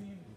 16